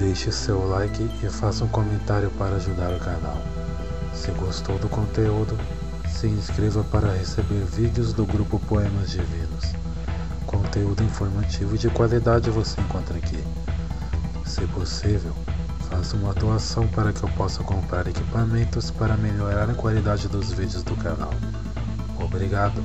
Deixe seu like e faça um comentário para ajudar o canal. Se gostou do conteúdo, se inscreva para receber vídeos do grupo Poemas Divinos. Conteúdo informativo de qualidade você encontra aqui. Se possível, faça uma doação para que eu possa comprar equipamentos para melhorar a qualidade dos vídeos do canal. Obrigado.